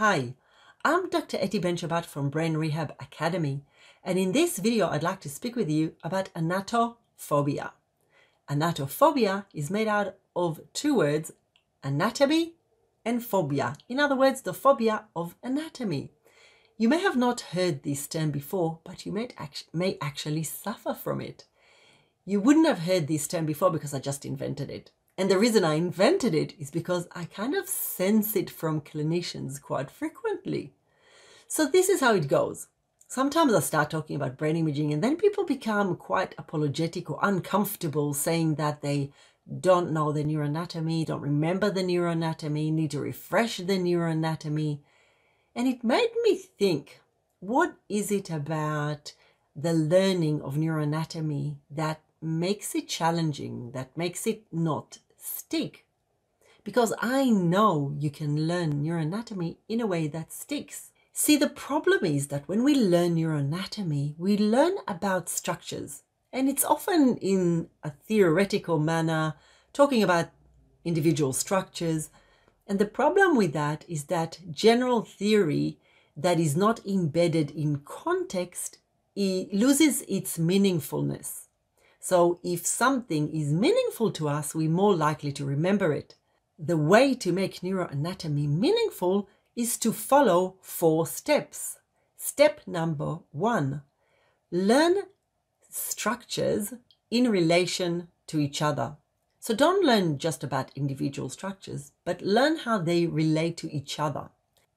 Hi, I'm Dr. Etty Ben-Shabbat from Brain Rehab Academy, and in this video I'd like to speak with you about anatophobia. Anatophobia is made out of two words, anatomy and phobia. In other words, the phobia of anatomy. You may have not heard this term before, but you may, may actually suffer from it. You wouldn't have heard this term before because I just invented it. And the reason I invented it is because I kind of sense it from clinicians quite frequently. So this is how it goes. Sometimes I start talking about brain imaging, and then people become quite apologetic or uncomfortable saying that they don't know the neuroanatomy, don't remember the neuroanatomy, need to refresh the neuroanatomy. And it made me think what is it about the learning of neuroanatomy that makes it challenging, that makes it not stick? Because I know you can learn neuroanatomy in a way that sticks. See, the problem is that when we learn neuroanatomy, we learn about structures, and it's often in a theoretical manner, talking about individual structures, and the problem with that is that general theory that is not embedded in context it loses its meaningfulness. So if something is meaningful to us, we're more likely to remember it. The way to make neuroanatomy meaningful is to follow four steps. Step number one learn structures in relation to each other. So don't learn just about individual structures, but learn how they relate to each other.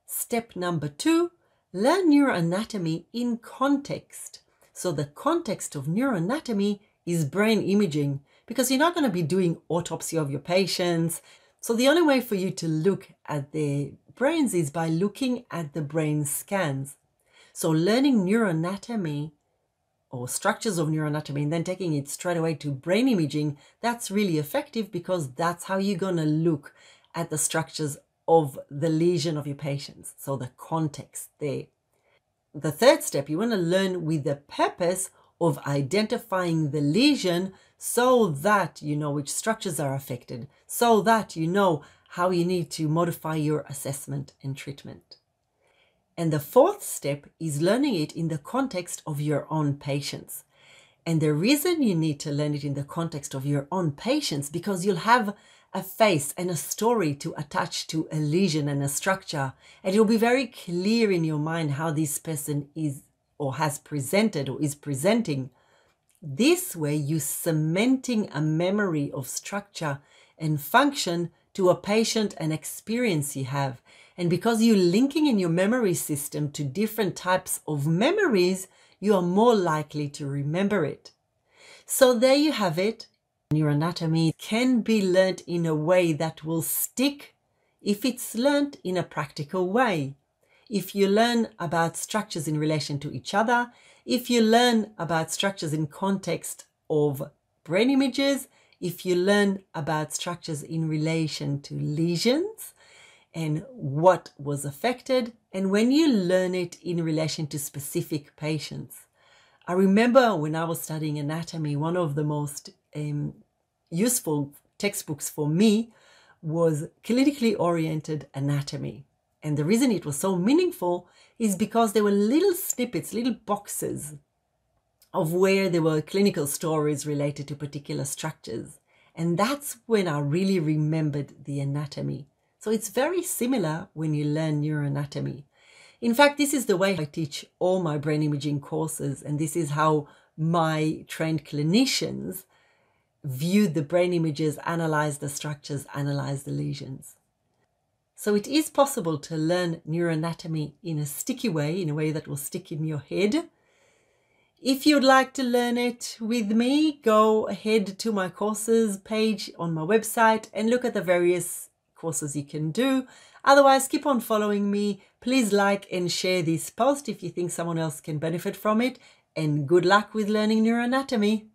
Step number two, learn neuroanatomy in context. So the context of neuroanatomy is brain imaging because you're not going to be doing autopsy of your patients. So the only way for you to look at their brains is by looking at the brain scans. So learning neuroanatomy or structures of neuroanatomy and then taking it straight away to brain imaging, that's really effective because that's how you're going to look at the structures of the lesion of your patients. So the context there. The third step, you want to learn with the purpose of identifying the lesion so that you know which structures are affected, so that you know how you need to modify your assessment and treatment. And the fourth step is learning it in the context of your own patients. And the reason you need to learn it in the context of your own patients because you'll have a face and a story to attach to a lesion and a structure, and it'll be very clear in your mind how this person is or has presented or is presenting. This way, you're cementing a memory of structure and function to a patient and experience you have. And because you're linking in your memory system to different types of memories, you are more likely to remember it. So there you have it. Neuroanatomy can be learned in a way that will stick if it's learned in a practical way. If you learn about structures in relation to each other, if you learn about structures in context of brain images, if you learn about structures in relation to lesions, and what was affected, and when you learn it in relation to specific patients. I remember when I was studying anatomy, one of the most um, useful textbooks for me was clinically oriented anatomy. And the reason it was so meaningful is because there were little snippets, little boxes of where there were clinical stories related to particular structures. And that's when I really remembered the anatomy. So it's very similar when you learn neuroanatomy. In fact, this is the way I teach all my brain imaging courses, and this is how my trained clinicians view the brain images, analyze the structures, analyze the lesions. So it is possible to learn neuroanatomy in a sticky way, in a way that will stick in your head. If you'd like to learn it with me, go ahead to my courses page on my website and look at the various courses you can do. Otherwise, keep on following me. Please like and share this post if you think someone else can benefit from it. And good luck with learning neuroanatomy.